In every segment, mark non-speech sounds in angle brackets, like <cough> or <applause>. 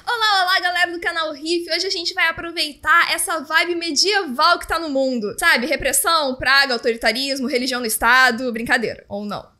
Olá, olá, galera do canal Riff. Hoje a gente vai aproveitar essa vibe medieval que tá no mundo. Sabe, repressão, praga, autoritarismo, religião no Estado, brincadeira. Ou não.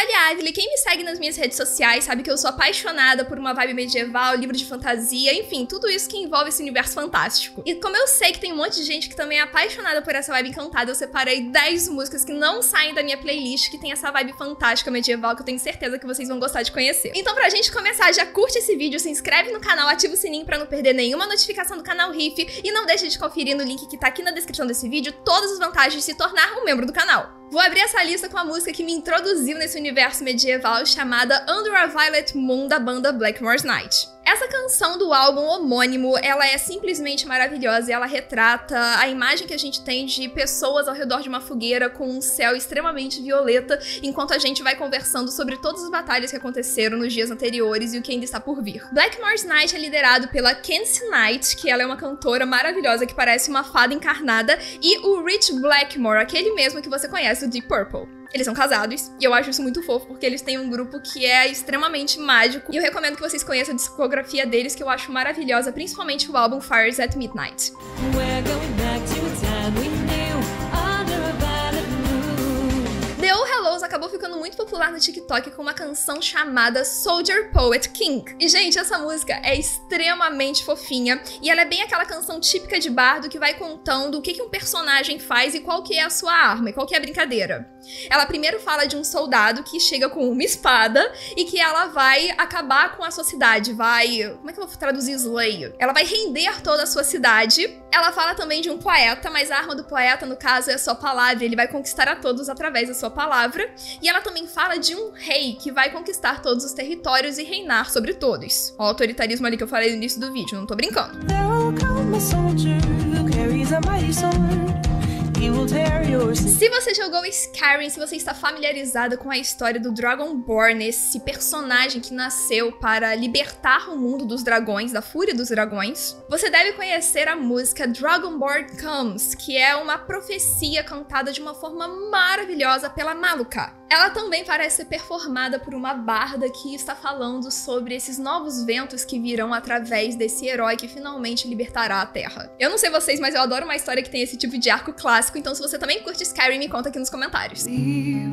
Natália quem me segue nas minhas redes sociais sabe que eu sou apaixonada por uma vibe medieval, livro de fantasia, enfim, tudo isso que envolve esse universo fantástico. E como eu sei que tem um monte de gente que também é apaixonada por essa vibe encantada, eu separei 10 músicas que não saem da minha playlist, que tem essa vibe fantástica medieval que eu tenho certeza que vocês vão gostar de conhecer. Então pra gente começar, já curte esse vídeo, se inscreve no canal, ativa o sininho pra não perder nenhuma notificação do canal Riff e não deixe de conferir no link que tá aqui na descrição desse vídeo todas as vantagens de se tornar um membro do canal. Vou abrir essa lista com a música que me introduziu nesse universo medieval chamada Under a Violet Moon da banda Blackmore's Night. Essa canção do álbum homônimo, ela é simplesmente maravilhosa e ela retrata a imagem que a gente tem de pessoas ao redor de uma fogueira com um céu extremamente violeta, enquanto a gente vai conversando sobre todas as batalhas que aconteceram nos dias anteriores e o que ainda está por vir. Blackmore's Night é liderado pela Kenzie Knight, que ela é uma cantora maravilhosa que parece uma fada encarnada, e o Rich Blackmore, aquele mesmo que você conhece do Deep Purple. Eles são casados, e eu acho isso muito fofo, porque eles têm um grupo que é extremamente mágico. E eu recomendo que vocês conheçam a discografia deles, que eu acho maravilhosa, principalmente o álbum Fires at Midnight. The popular no TikTok com uma canção chamada Soldier Poet King. E, gente, essa música é extremamente fofinha e ela é bem aquela canção típica de bardo que vai contando o que, que um personagem faz e qual que é a sua arma e qual que é a brincadeira. Ela primeiro fala de um soldado que chega com uma espada e que ela vai acabar com a sua cidade, vai... Como é que eu vou traduzir slay? Ela vai render toda a sua cidade. Ela fala também de um poeta, mas a arma do poeta, no caso, é a sua palavra. Ele vai conquistar a todos através da sua palavra. E ela também fala de um rei que vai conquistar todos os territórios e reinar sobre todos. O autoritarismo ali que eu falei no início do vídeo, não tô brincando. Se você jogou Skyrim, se você está familiarizada com a história do Dragonborn, esse personagem que nasceu para libertar o mundo dos dragões, da fúria dos dragões, você deve conhecer a música Dragonborn Comes, que é uma profecia cantada de uma forma maravilhosa pela Maluka. Ela também parece ser performada por uma barda que está falando sobre esses novos ventos que virão através desse herói que finalmente libertará a Terra. Eu não sei vocês, mas eu adoro uma história que tem esse tipo de arco clássico, então se você também curte Skyrim, me conta aqui nos comentários. Believe,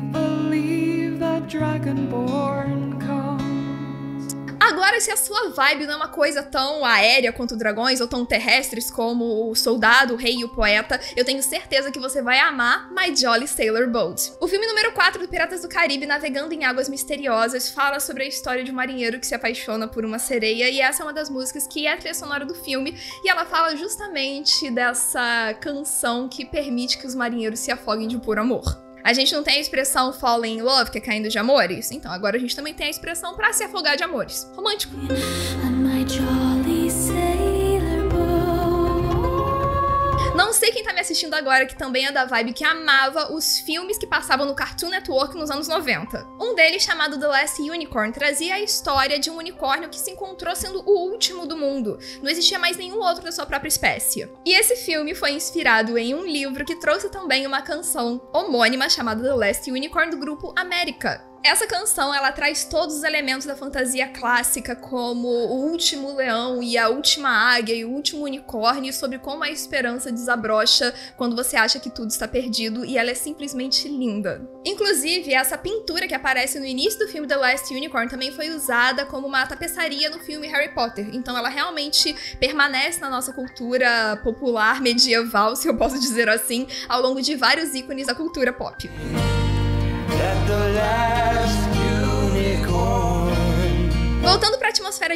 Agora, se a sua vibe não é uma coisa tão aérea quanto dragões ou tão terrestres como o soldado, o rei e o poeta, eu tenho certeza que você vai amar My Jolly Sailor Boat. O filme número 4 do Piratas do Caribe, Navegando em Águas Misteriosas, fala sobre a história de um marinheiro que se apaixona por uma sereia, e essa é uma das músicas que é a trilha sonora do filme, e ela fala justamente dessa canção que permite que os marinheiros se afoguem de puro amor. A gente não tem a expressão falling in love, que é caindo de amores? Então agora a gente também tem a expressão para se afogar de amores. Romântico. Quem tá me assistindo agora que também é da vibe que amava os filmes que passavam no Cartoon Network nos anos 90. Um deles, chamado The Last Unicorn, trazia a história de um unicórnio que se encontrou sendo o último do mundo. Não existia mais nenhum outro da sua própria espécie. E esse filme foi inspirado em um livro que trouxe também uma canção homônima chamada The Last Unicorn do grupo América. Essa canção, ela traz todos os elementos da fantasia clássica, como o último leão e a última águia e o último unicórnio, sobre como a esperança desabrocha quando você acha que tudo está perdido, e ela é simplesmente linda. Inclusive, essa pintura que aparece no início do filme The Last Unicorn também foi usada como uma tapeçaria no filme Harry Potter, então ela realmente permanece na nossa cultura popular medieval, <laughs> se eu posso dizer assim, ao longo de vários ícones da cultura pop.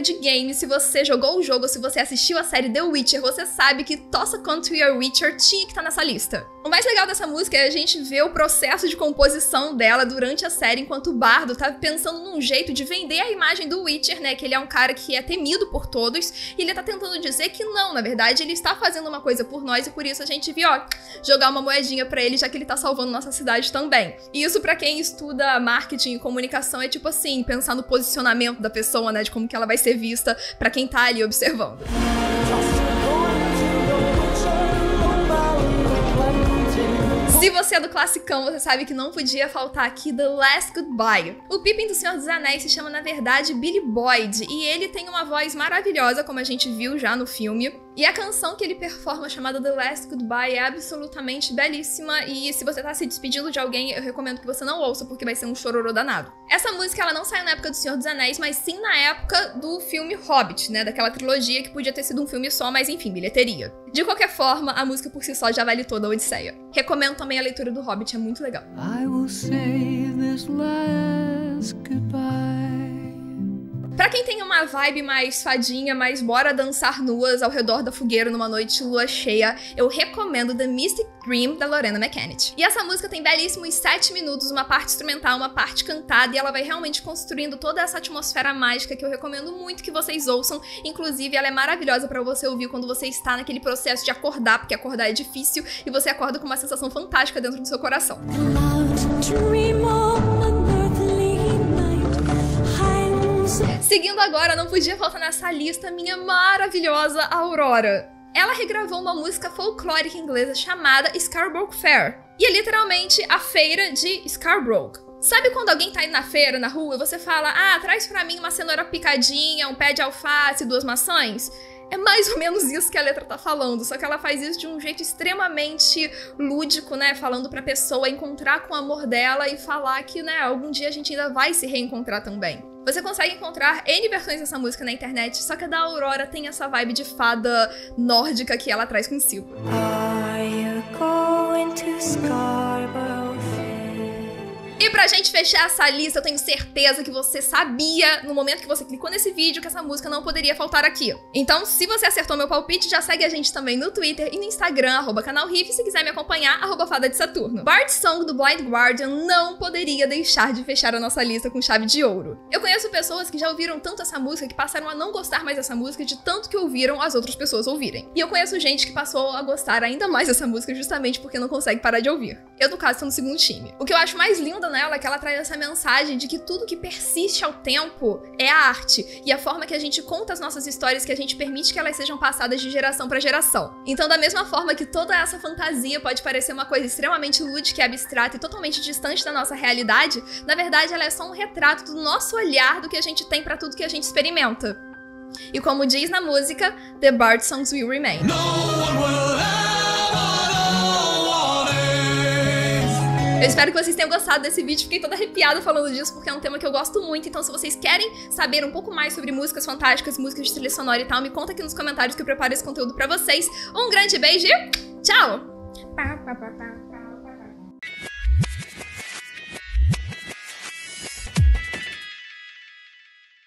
De game, se você jogou o jogo, se você assistiu a série The Witcher, você sabe que Toss a Country Your Witcher tinha que estar tá nessa lista. O mais legal dessa música é a gente ver o processo de composição dela durante a série, enquanto o Bardo tá pensando num jeito de vender a imagem do Witcher, né? Que ele é um cara que é temido por todos, e ele tá tentando dizer que não, na verdade, ele está fazendo uma coisa por nós, e por isso a gente viu, ó, jogar uma moedinha para ele, já que ele tá salvando nossa cidade também. E isso para quem estuda marketing e comunicação é tipo assim, pensar no posicionamento da pessoa né? De como que ela vai ser vista para quem tá ali observando. Se você é do classicão, você sabe que não podia faltar aqui The Last Goodbye. O Pippin do Senhor dos Anéis se chama, na verdade, Billy Boyd, e ele tem uma voz maravilhosa, como a gente viu já no filme. E a canção que ele performa, chamada The Last Goodbye, é absolutamente belíssima. E se você tá se despedindo de alguém, eu recomendo que você não ouça, porque vai ser um chororô danado. Essa música, ela não saiu na época do Senhor dos Anéis, mas sim na época do filme Hobbit, né? Daquela trilogia que podia ter sido um filme só, mas enfim, bilheteria. De qualquer forma, a música por si só já vale toda a Odisseia. Recomendo também a leitura do Hobbit, é muito legal. I will say this last goodbye. Quem tem uma vibe mais fadinha, mais bora dançar nuas ao redor da fogueira numa noite lua cheia, eu recomendo The Mystic Dream da Lorena McKennitt. E essa música tem belíssimos 7 minutos, uma parte instrumental, uma parte cantada, e ela vai realmente construindo toda essa atmosfera mágica que eu recomendo muito que vocês ouçam. Inclusive, ela é maravilhosa para você ouvir quando você está naquele processo de acordar, porque acordar é difícil, e você acorda com uma sensação fantástica dentro do seu coração. Seguindo agora, não podia faltar nessa lista minha maravilhosa Aurora. Ela regravou uma música folclórica inglesa chamada Scarborough Fair. E é literalmente a feira de Scarborough. Sabe quando alguém tá indo na feira, na rua, e você fala: Ah, traz pra mim uma cenoura picadinha, um pé de alface, duas maçãs? É mais ou menos isso que a letra tá falando, só que ela faz isso de um jeito extremamente lúdico, né? Falando pra pessoa encontrar com o amor dela e falar que, né, algum dia a gente ainda vai se reencontrar também. Você consegue encontrar N versões dessa música na internet, só que a da Aurora tem essa vibe de fada nórdica que ela traz consigo. Are you going to e pra gente fechar essa lista, eu tenho certeza que você sabia, no momento que você clicou nesse vídeo, que essa música não poderia faltar aqui. Então, se você acertou meu palpite, já segue a gente também no Twitter e no Instagram, arroba canal Riff, se quiser me acompanhar, arroba Fada de Saturno. Bard Song do Blind Guardian não poderia deixar de fechar a nossa lista com chave de ouro. Eu conheço pessoas que já ouviram tanto essa música que passaram a não gostar mais dessa música de tanto que ouviram as outras pessoas ouvirem. E eu conheço gente que passou a gostar ainda mais dessa música justamente porque não consegue parar de ouvir. Eu, no caso, tô no segundo time. O que eu acho mais lindo nela é que ela traz essa mensagem de que tudo que persiste ao tempo é a arte e a forma que a gente conta as nossas histórias, que a gente permite que elas sejam passadas de geração para geração. Então, da mesma forma que toda essa fantasia pode parecer uma coisa extremamente lúdica e abstrata e totalmente distante da nossa realidade, na verdade ela é só um retrato do nosso olhar do que a gente tem para tudo que a gente experimenta. E como diz na música, The Bard Songs Will Remain. Eu espero que vocês tenham gostado desse vídeo. Fiquei toda arrepiada falando disso, porque é um tema que eu gosto muito. Então, se vocês querem saber um pouco mais sobre músicas fantásticas, músicas de trilha sonora e tal, me conta aqui nos comentários que eu preparo esse conteúdo pra vocês. Um grande beijo e tchau!